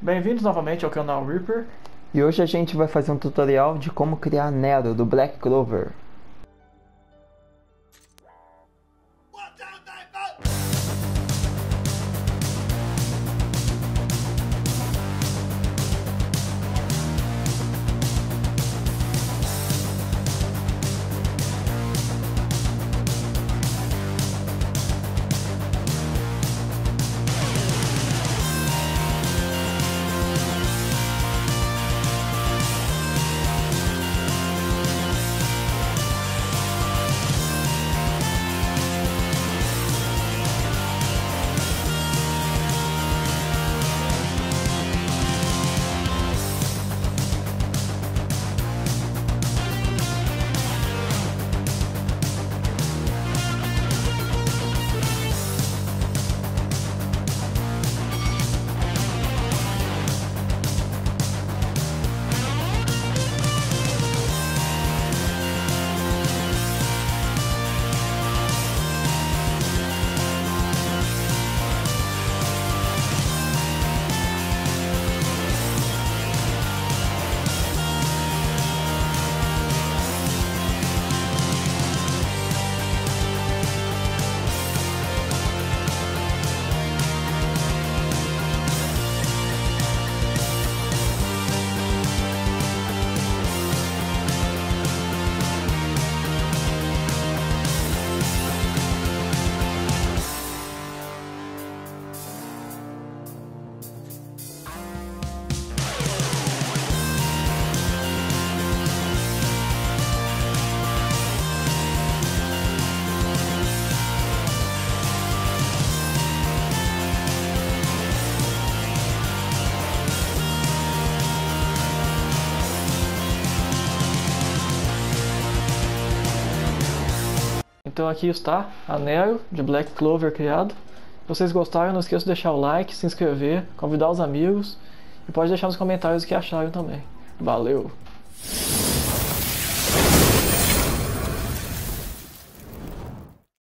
Bem-vindos novamente ao canal Reaper. E hoje a gente vai fazer um tutorial de como criar Nero do Black Clover. Então aqui está a Nero de Black Clover criado. Se vocês gostaram, não esqueça de deixar o like, se inscrever, convidar os amigos e pode deixar nos comentários o que acharam também. Valeu!